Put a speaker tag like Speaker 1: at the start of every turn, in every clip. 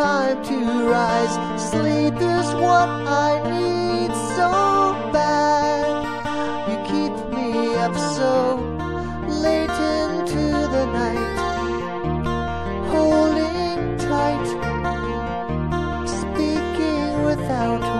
Speaker 1: Time to rise. Sleep is what I need so bad. You keep me up so late into the night. Holding tight. Speaking without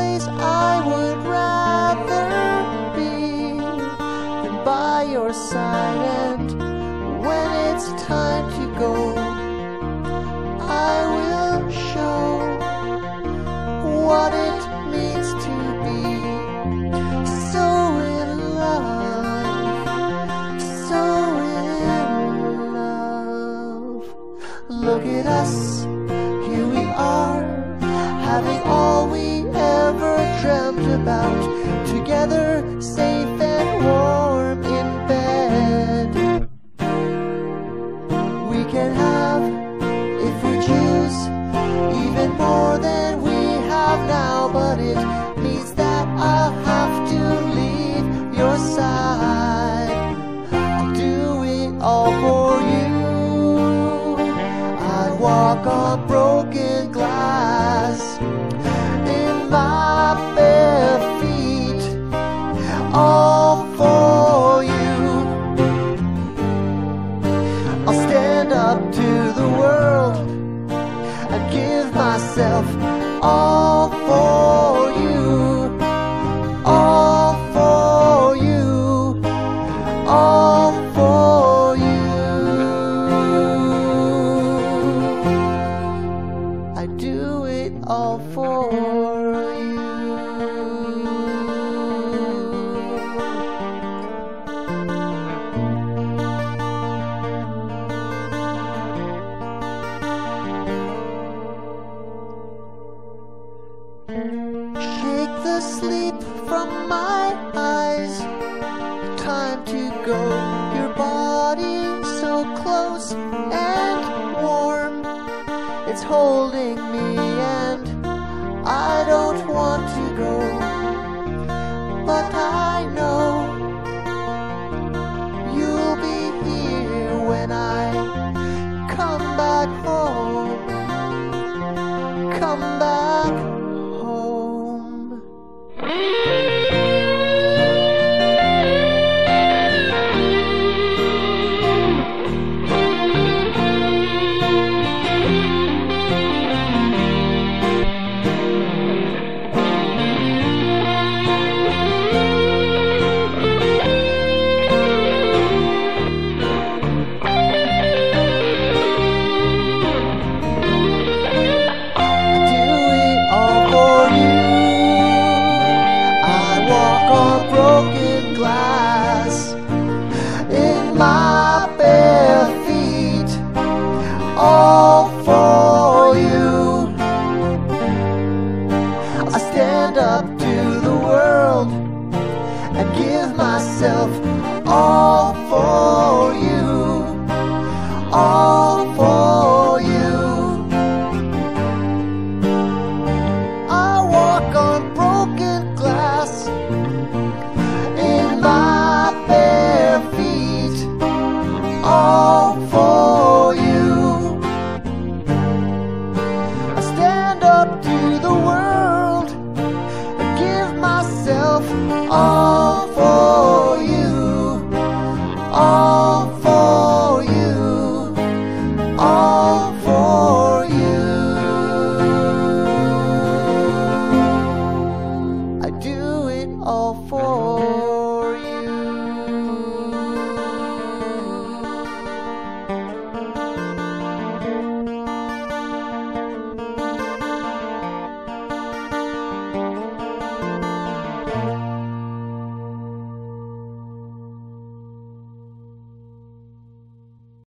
Speaker 1: place I would rather be than by your side. And when it's time to go, I will show what it means to be so in love, so in love. Look at us, here we are, having all we dreamt about, together, safe and warm in bed. We can have, up to the world and give myself all for you, all for you, all for you. I do it all for you. Sleep from my eyes. Time to go. Your body so close and warm. It's holding me,